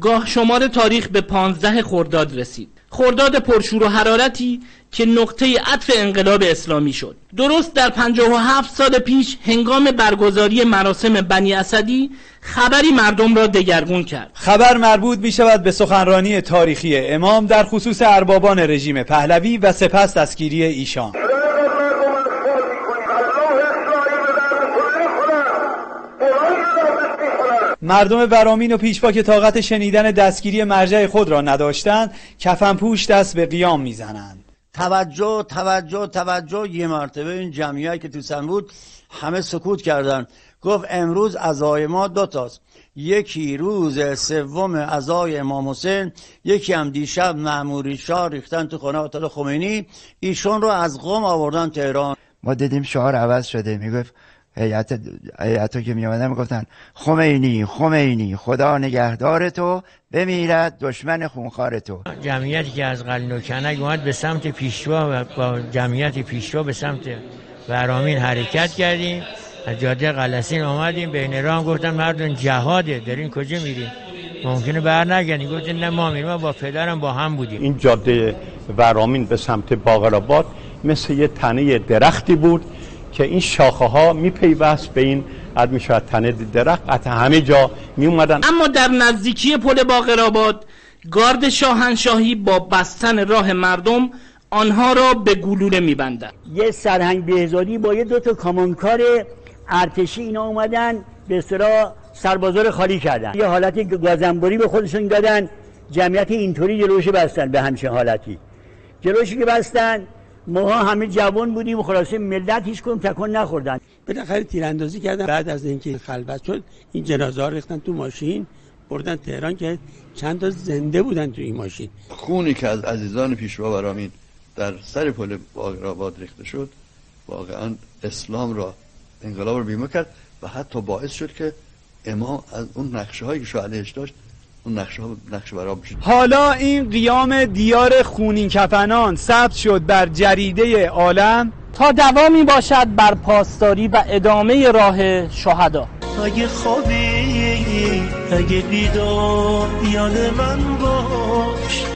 گاه شمار تاریخ به پانزده خرداد رسید. خرداد پرشور و حرارتی که نقطه عطف انقلاب اسلامی شد. درست در 57 سال پیش هنگام برگزاری مراسم بنی اسدی خبری مردم را دگرگون کرد. خبر مربوط می شود به سخنرانی تاریخی امام در خصوص اربابان رژیم پهلوی و سپس دستگیری ایشان. مردم برامین و پیشوا که طاقت شنیدن دستگیری مرجع خود را نداشتند کفن پوش دست به قیام می‌زنند. توجه توجه توجه. یه مرتبه این جمعیت که تو سن بود همه سکوت کردن. گفت امروز ازای ما دوتاست یکی روز سوم ازای امام حسین یکی هم دیشب معموری شاه ریختن تو خانه آتل خمینی. ایشون رو از قوم آوردن تهران. ما دیدیم شعار عوض شده. می‌گفت هیئت هیئت که می اومدن می‌گفتن خمینی خمینی خدا نگهدار تو بمیرد دشمن خونخوار تو. جمعیتی که از قلن و کنک اومد به سمت پیشوا و با جمعیت پیشوا به سمت ورامین حرکت کردیم. از جاده قلسین آمدیم بین راه گفتن مردم جهاده دارین کجا میرین؟ ممکنه بر نگردین. گفتن نه ما میریم با پدرم با هم بودیم. این جاده ورامین به سمت باقرآباد مثل یه تنه درختی بود. که این شاخه ها میپیوست به این اد می شود تنه درخت. قطع همه جا می اومدن اما در نزدیکی پل باقرآباد گارد شاهنشاهی با بستن راه مردم آنها را به گلوله میبندند. یه سرهنگ بهزادی با یه دو تا کامانکار ارتشی اینا اومدن به اصطلاح سربازار خالی کردن. یه حالتی گازنبوری به خودشون دادن. جمعیت اینطوری جلوش بستن به همچین حالتی. جلوشی که بستن ماها همه جوان بودیم و خلاصه ملت هیچ کنم تکون نخوردن. بالاخره تیراندازی کردن بعد از اینکه خلوت شد این جنازه ها ریختن تو ماشین بردن تهران که چند تا زنده بودن تو این ماشین. خونی که از عزیزان پیشوا برامین در سر پل باقرآباد ریخته شد واقعا اسلام را انقلاب رو بیمه کرد و حتی باعث شد که امام از اون نقشه هایی که شعلهش داشت اون نقشه نقشه برام بشید حالا این قیام دیار خونین کفنان ثبت شد بر جریده عالم. تا دوامی باشد بر پاسداری و ادامه راه شهدا. اگه خوابی اگه بیدار یاد من باش.